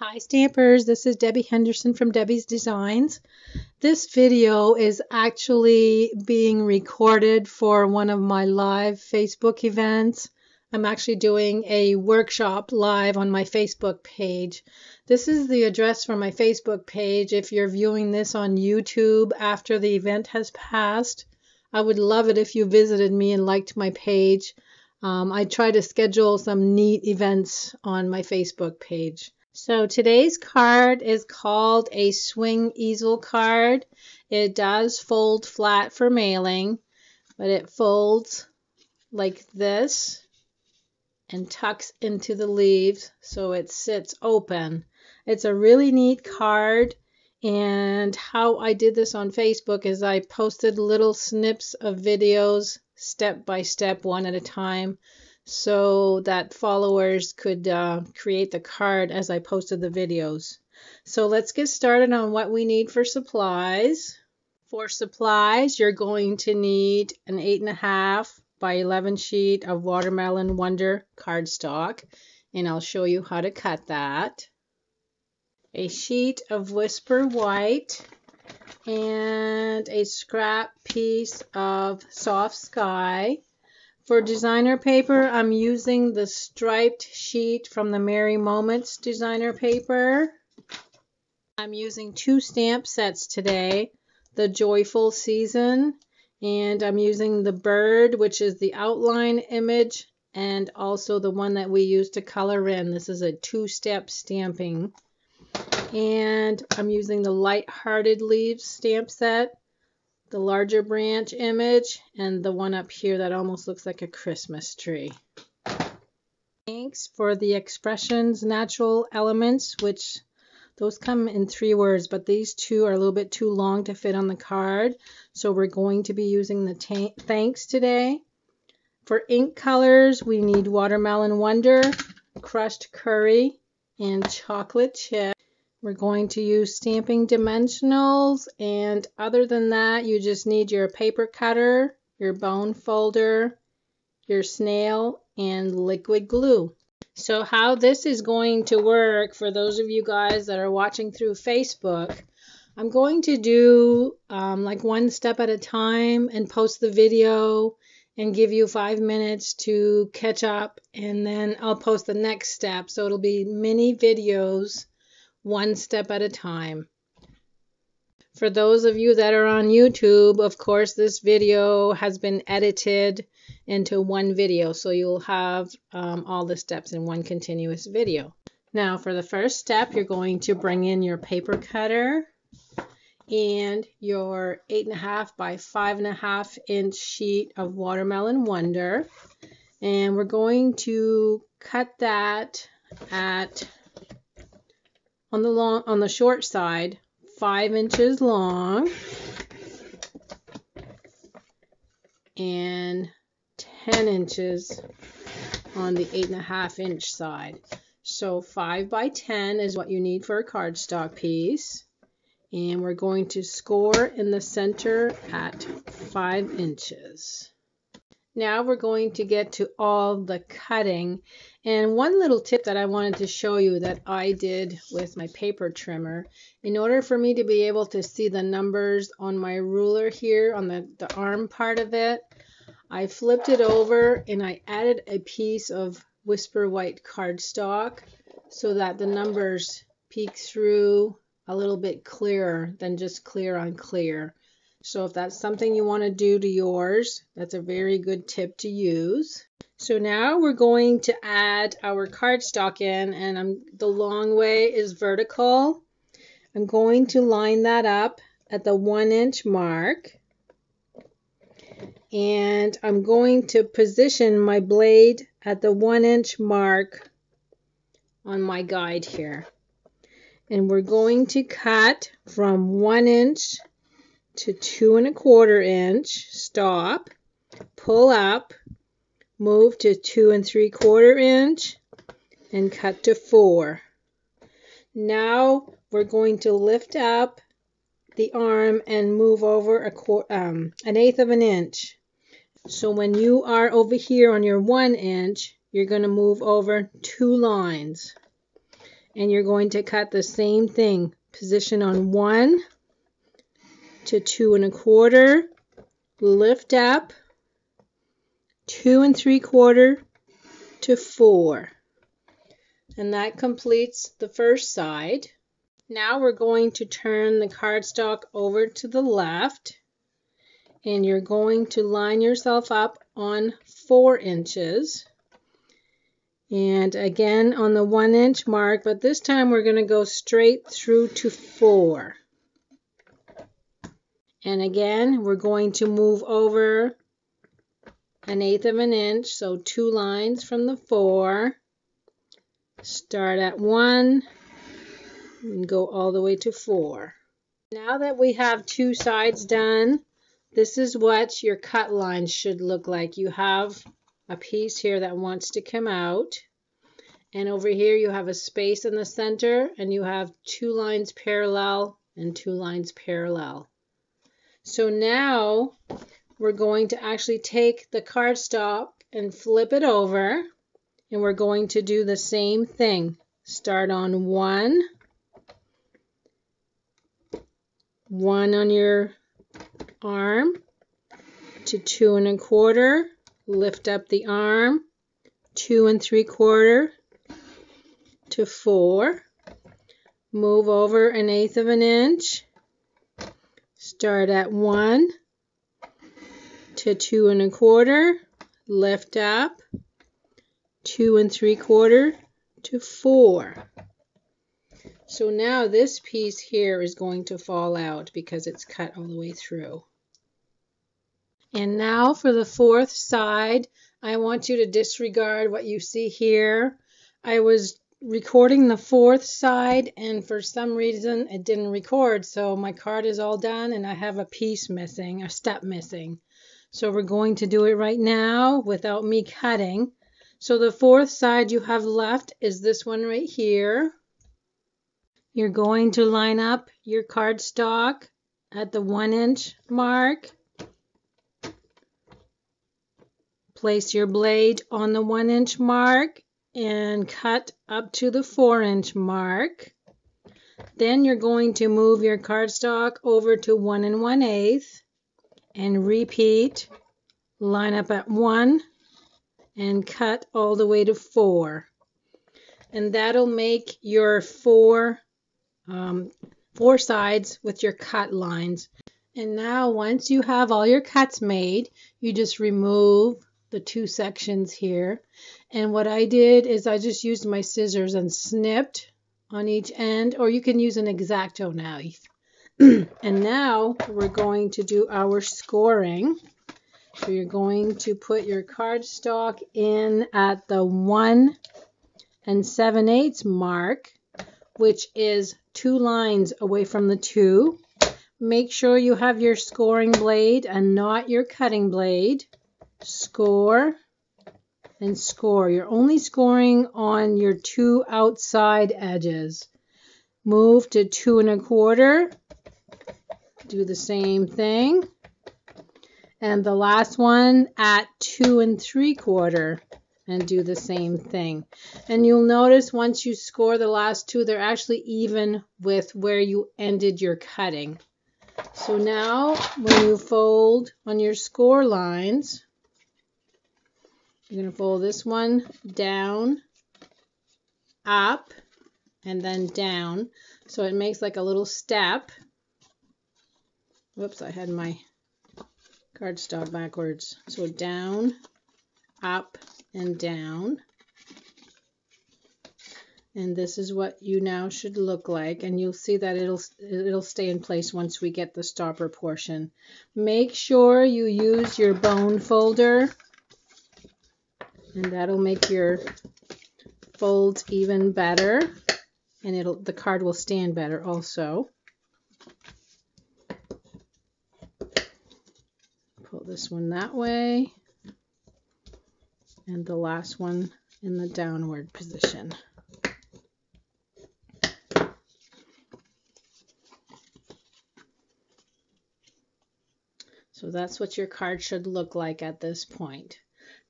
Hi Stampers, this is Debbie Henderson from Debbie's Designs. This video is actually being recorded for one of my live Facebook events. I'm actually doing a workshop live on my Facebook page. This is the address for my Facebook page if you're viewing this on YouTube after the event has passed. I would love it if you visited me and liked my page. Um, I try to schedule some neat events on my Facebook page. So today's card is called a swing easel card. It does fold flat for mailing, but it folds like this and tucks into the leaves so it sits open. It's a really neat card and how I did this on Facebook is I posted little snips of videos step by step, one at a time so that followers could uh, create the card as I posted the videos. So let's get started on what we need for supplies. For supplies, you're going to need an 8.5 by 11 sheet of Watermelon Wonder cardstock, and I'll show you how to cut that. A sheet of Whisper White, and a scrap piece of Soft Sky, for designer paper, I'm using the striped sheet from the Merry Moments designer paper. I'm using two stamp sets today, the Joyful Season, and I'm using the bird, which is the outline image, and also the one that we use to color in. This is a two-step stamping. And I'm using the Light-Hearted Leaves stamp set the larger branch image and the one up here that almost looks like a Christmas tree. Thanks for the expressions natural elements which those come in three words but these two are a little bit too long to fit on the card so we're going to be using the thanks today. For ink colors we need watermelon wonder, crushed curry, and chocolate chip. We're going to use stamping dimensionals and other than that you just need your paper cutter, your bone folder, your snail, and liquid glue. So how this is going to work for those of you guys that are watching through Facebook, I'm going to do um, like one step at a time and post the video and give you five minutes to catch up and then I'll post the next step. So it'll be mini videos one step at a time. For those of you that are on YouTube, of course, this video has been edited into one video, so you'll have um, all the steps in one continuous video. Now, for the first step, you're going to bring in your paper cutter and your 8.5 by 5.5 inch sheet of Watermelon Wonder. And we're going to cut that at on the long on the short side, five inches long and 10 inches on the eight and a half inch side. So 5 by 10 is what you need for a cardstock piece. And we're going to score in the center at 5 inches. Now we're going to get to all the cutting. And one little tip that I wanted to show you that I did with my paper trimmer, in order for me to be able to see the numbers on my ruler here on the, the arm part of it, I flipped it over and I added a piece of Whisper White cardstock so that the numbers peek through a little bit clearer than just clear on clear. So if that's something you want to do to yours, that's a very good tip to use. So now we're going to add our cardstock in and I'm, the long way is vertical. I'm going to line that up at the one inch mark. And I'm going to position my blade at the one inch mark on my guide here. And we're going to cut from one inch to two and a quarter inch, stop, pull up, move to two and three quarter inch, and cut to four. Now we're going to lift up the arm and move over a um, an eighth of an inch. So when you are over here on your one inch, you're going to move over two lines. and you're going to cut the same thing. Position on one to two and a quarter, lift up, two and three quarter to four. And that completes the first side. Now we're going to turn the cardstock over to the left and you're going to line yourself up on four inches and again on the one inch mark but this time we're going to go straight through to four and again we're going to move over an eighth of an inch so two lines from the four start at one and go all the way to four now that we have two sides done this is what your cut lines should look like you have a piece here that wants to come out. And over here you have a space in the center and you have two lines parallel and two lines parallel. So now we're going to actually take the cardstock and flip it over and we're going to do the same thing. Start on one, one on your arm to two and a quarter, lift up the arm, two and three quarter to four, move over an eighth of an inch, start at one to two and a quarter, lift up, two and three quarter to four. So now this piece here is going to fall out because it's cut all the way through. And now for the fourth side, I want you to disregard what you see here. I was recording the fourth side and for some reason it didn't record so my card is all done and I have a piece missing, a step missing. So we're going to do it right now without me cutting. So the fourth side you have left is this one right here. You're going to line up your cardstock at the one inch mark Place your blade on the one inch mark and cut up to the four inch mark. Then you're going to move your cardstock over to one and one eighth and repeat. Line up at one and cut all the way to four. And that'll make your four, um, four sides with your cut lines. And now once you have all your cuts made, you just remove the two sections here. And what I did is I just used my scissors and snipped on each end, or you can use an X-Acto knife. and now we're going to do our scoring. So you're going to put your cardstock in at the 1 and 7 eighths mark, which is two lines away from the 2. Make sure you have your scoring blade and not your cutting blade score, and score. You're only scoring on your two outside edges. Move to two and a quarter. Do the same thing. And the last one at two and three quarter and do the same thing. And you'll notice once you score the last two, they're actually even with where you ended your cutting. So now when you fold on your score lines, you're going to fold this one down, up, and then down. So it makes like a little step. Whoops, I had my cardstock backwards. So down, up, and down. And this is what you now should look like. And you'll see that it'll, it'll stay in place once we get the stopper portion. Make sure you use your bone folder and that'll make your folds even better and it'll the card will stand better also. Pull this one that way and the last one in the downward position. So that's what your card should look like at this point.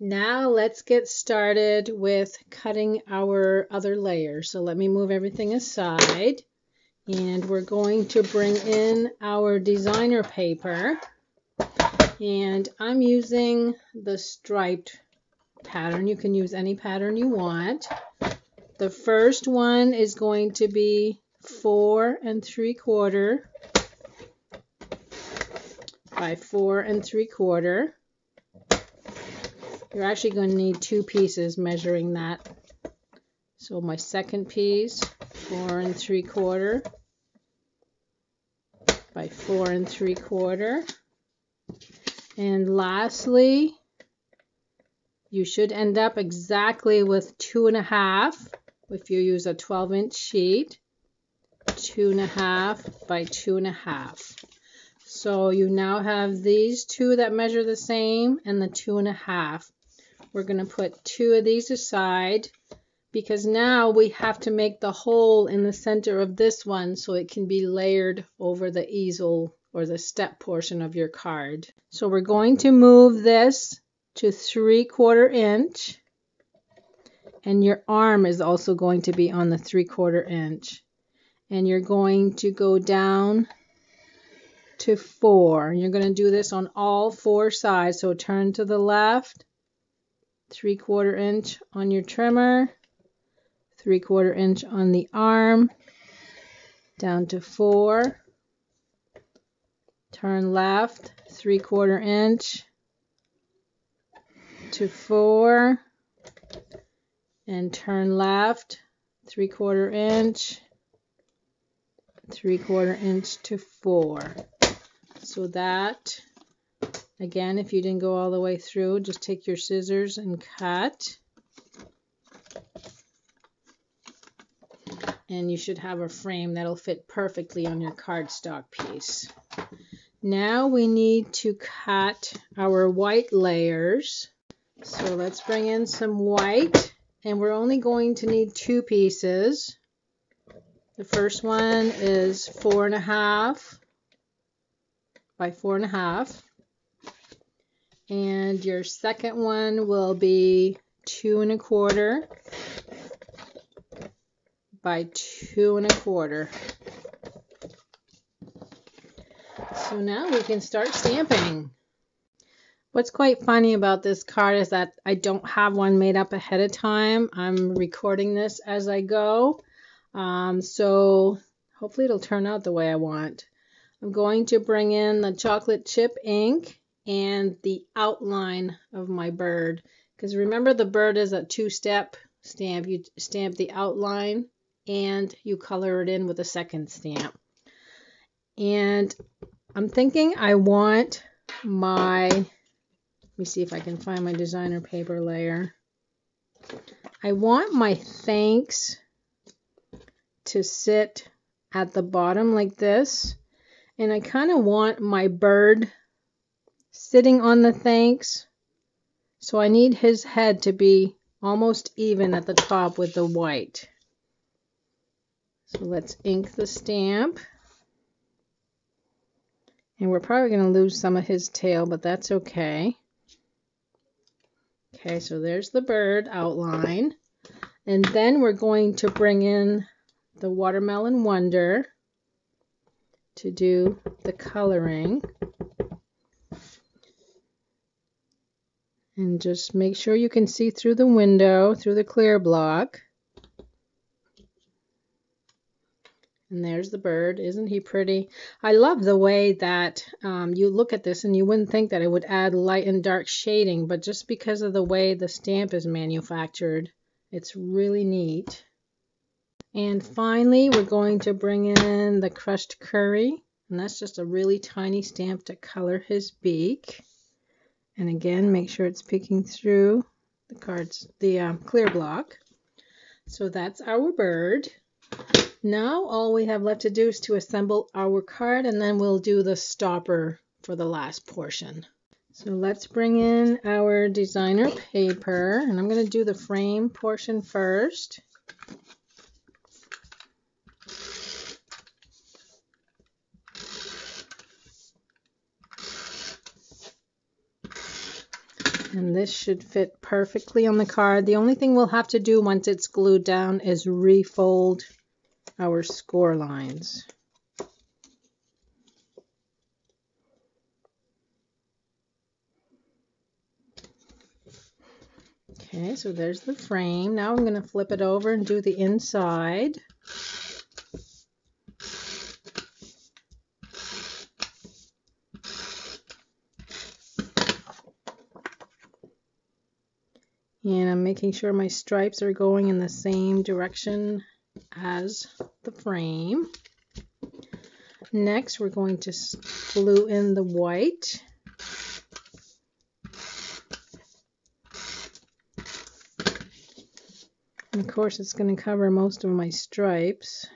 Now let's get started with cutting our other layer. So let me move everything aside and we're going to bring in our designer paper and I'm using the striped pattern. You can use any pattern you want. The first one is going to be four and three quarter by four and three quarter. You're actually going to need two pieces measuring that. So my second piece, four and three quarter by four and three quarter. And lastly, you should end up exactly with two and a half if you use a 12 inch sheet, two and a half by two and a half. So you now have these two that measure the same and the two and a half. We're going to put two of these aside because now we have to make the hole in the center of this one so it can be layered over the easel or the step portion of your card. So we're going to move this to 3 quarter inch and your arm is also going to be on the 3 quarter inch and you're going to go down to 4. You're going to do this on all four sides so turn to the left 3 quarter inch on your trimmer 3 quarter inch on the arm down to 4 turn left 3 quarter inch to 4 and turn left 3 quarter inch 3 quarter inch to 4 so that Again, if you didn't go all the way through, just take your scissors and cut. And you should have a frame that'll fit perfectly on your cardstock piece. Now we need to cut our white layers. So let's bring in some white and we're only going to need two pieces. The first one is four and a half by four and a half and your second one will be two and a quarter by two and a quarter. So now we can start stamping. What's quite funny about this card is that I don't have one made up ahead of time. I'm recording this as I go. Um, so hopefully it'll turn out the way I want. I'm going to bring in the chocolate chip ink and the outline of my bird. Because remember the bird is a two-step stamp. You stamp the outline and you color it in with a second stamp. And I'm thinking I want my, let me see if I can find my designer paper layer. I want my thanks to sit at the bottom like this. And I kind of want my bird sitting on the thanks. So I need his head to be almost even at the top with the white. So let's ink the stamp. And we're probably going to lose some of his tail, but that's okay. Okay, so there's the bird outline. And then we're going to bring in the Watermelon Wonder to do the coloring. and just make sure you can see through the window through the clear block and there's the bird isn't he pretty I love the way that um, you look at this and you wouldn't think that it would add light and dark shading but just because of the way the stamp is manufactured it's really neat and finally we're going to bring in the crushed curry and that's just a really tiny stamp to color his beak and again, make sure it's picking through the cards, the uh, clear block. So that's our bird. Now all we have left to do is to assemble our card and then we'll do the stopper for the last portion. So let's bring in our designer paper and I'm going to do the frame portion first. And this should fit perfectly on the card. The only thing we'll have to do once it's glued down is refold our score lines. Okay, so there's the frame. Now I'm going to flip it over and do the inside. And I'm making sure my stripes are going in the same direction as the frame. Next, we're going to glue in the white. And of course, it's going to cover most of my stripes.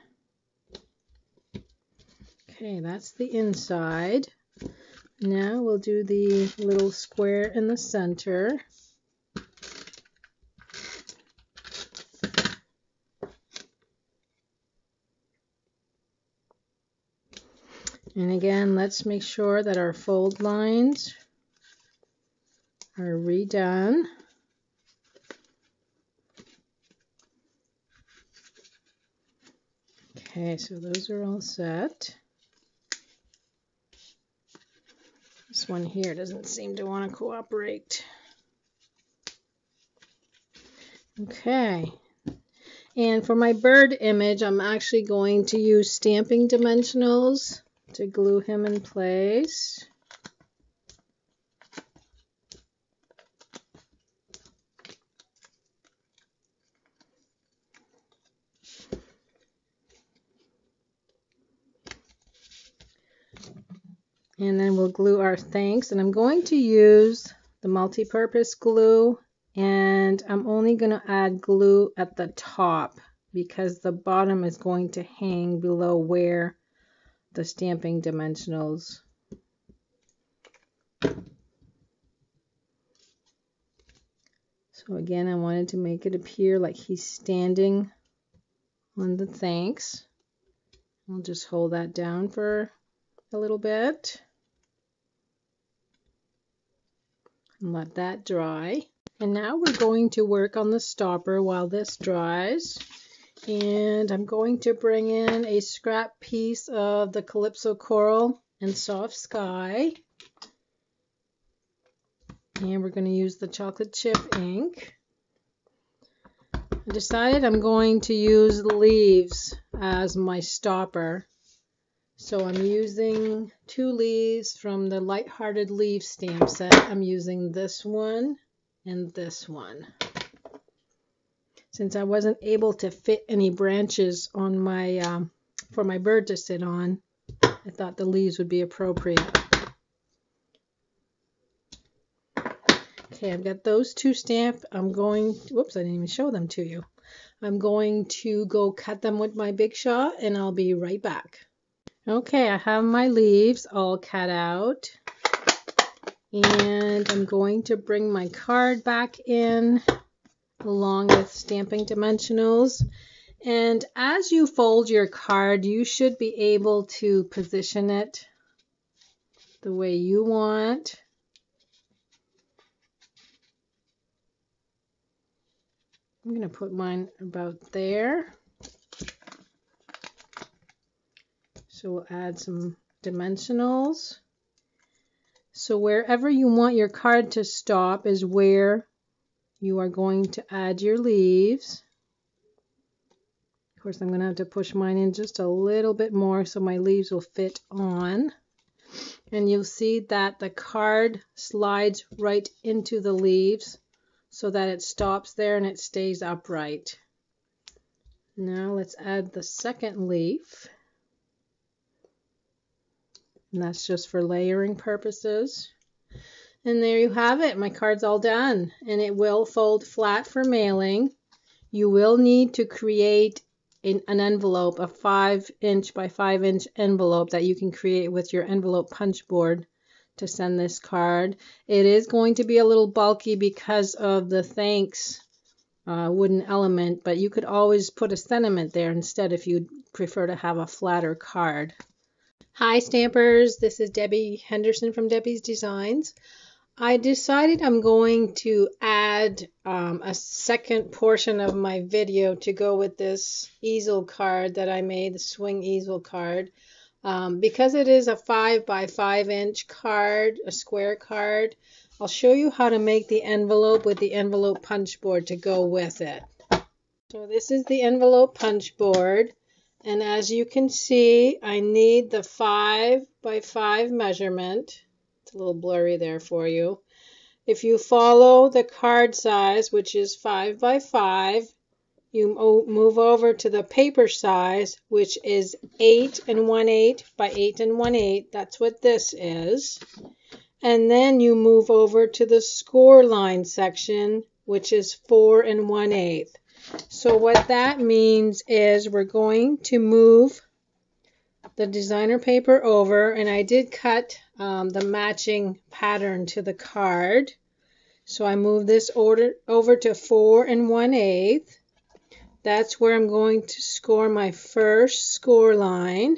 Okay, that's the inside. Now we'll do the little square in the center. And again, let's make sure that our fold lines are redone. Okay, so those are all set. This one here doesn't seem to want to cooperate. Okay, and for my bird image, I'm actually going to use stamping dimensionals to glue him in place. And then we'll glue our thanks. And I'm going to use the multi-purpose glue. And I'm only going to add glue at the top because the bottom is going to hang below where the stamping dimensionals. So again, I wanted to make it appear like he's standing on the thanks. I'll just hold that down for a little bit and let that dry. And now we're going to work on the stopper while this dries and I'm going to bring in a scrap piece of the Calypso Coral and Soft Sky. And we're going to use the chocolate chip ink. I decided I'm going to use leaves as my stopper. So I'm using two leaves from the Lighthearted Leaf stamp set. I'm using this one and this one since I wasn't able to fit any branches on my um, for my bird to sit on, I thought the leaves would be appropriate. Okay, I've got those two stamped. I'm going, whoops, I didn't even show them to you. I'm going to go cut them with my Big Shot and I'll be right back. Okay, I have my leaves all cut out. And I'm going to bring my card back in along with stamping dimensionals. And as you fold your card, you should be able to position it the way you want. I'm going to put mine about there. So we'll add some dimensionals. So wherever you want your card to stop is where you are going to add your leaves. Of course, I'm going to have to push mine in just a little bit more so my leaves will fit on. And you'll see that the card slides right into the leaves so that it stops there and it stays upright. Now let's add the second leaf. And that's just for layering purposes. And there you have it. My card's all done. And it will fold flat for mailing. You will need to create an, envelope, a 5 inch by 5 inch envelope that you can create with your envelope punch board to send this card. It is going to be a little bulky because of the thanks uh, wooden element, but you could always put a sentiment there instead if you'd prefer to have a flatter card. Hi Stampers, this is Debbie Henderson from Debbie's Designs. I decided I'm going to add um, a second portion of my video to go with this easel card that I made, the swing easel card. Um, because it is a 5 by 5 inch card, a square card, I'll show you how to make the envelope with the envelope punch board to go with it. So this is the envelope punch board. And as you can see, I need the 5 by 5 measurement. It's a little blurry there for you. If you follow the card size, which is 5 by 5, you move over to the paper size, which is 8 and 1 8 by 8 and 1 8. That's what this is. And then you move over to the score line section, which is 4 and 1 8. So what that means is we're going to move the designer paper over and I did cut um, the matching pattern to the card. So I move this order over to 4 and 1 8 That's where I'm going to score my first score line.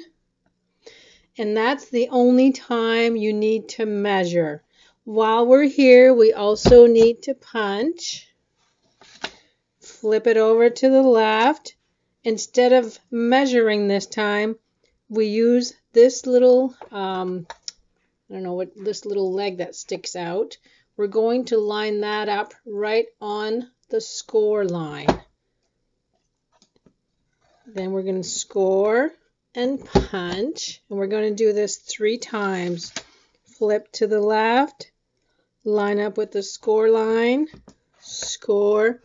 And that's the only time you need to measure. While we're here, we also need to punch. Flip it over to the left. Instead of measuring this time, we use this little, um, I don't know what, this little leg that sticks out. We're going to line that up right on the score line. Then we're going to score and punch. And we're going to do this three times. Flip to the left, line up with the score line, score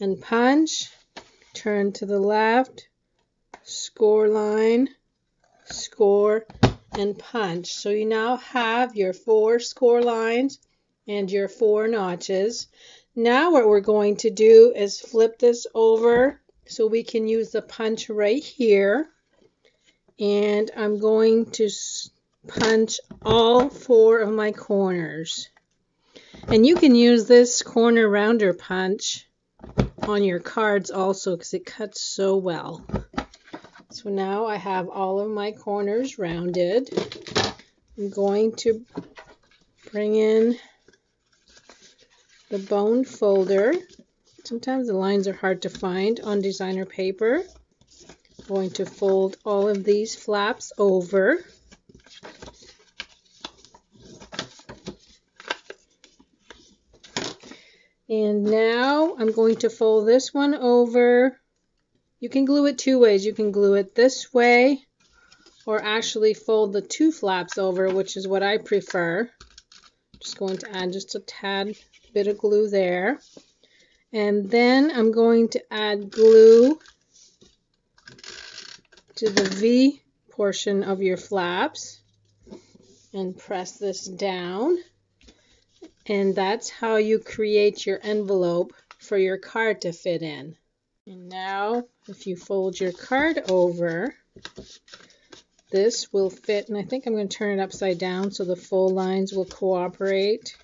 and punch. Turn to the left, score line, score, and punch. So you now have your four score lines and your four notches. Now what we're going to do is flip this over so we can use the punch right here. And I'm going to punch all four of my corners. And you can use this corner rounder punch on your cards also because it cuts so well. So now I have all of my corners rounded. I'm going to bring in the bone folder. Sometimes the lines are hard to find on designer paper. I'm going to fold all of these flaps over. And now I'm going to fold this one over you can glue it two ways. You can glue it this way or actually fold the two flaps over, which is what I prefer. Just going to add just a tad bit of glue there. And then I'm going to add glue to the V portion of your flaps and press this down. And that's how you create your envelope for your card to fit in. And now if you fold your card over, this will fit, and I think I'm going to turn it upside down so the full lines will cooperate.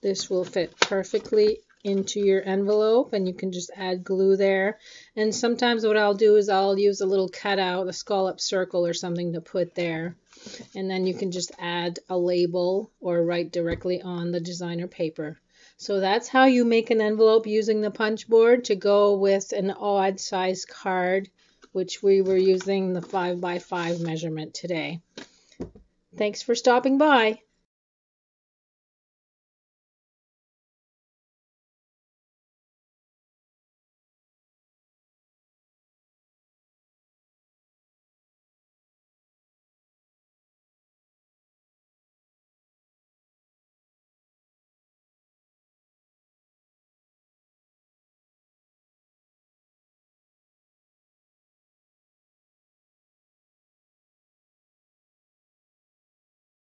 This will fit perfectly into your envelope and you can just add glue there. And sometimes what I'll do is I'll use a little cutout, a scallop circle or something to put there. And then you can just add a label or write directly on the designer paper. So that's how you make an envelope using the punch board to go with an odd size card, which we were using the 5 by 5 measurement today. Thanks for stopping by.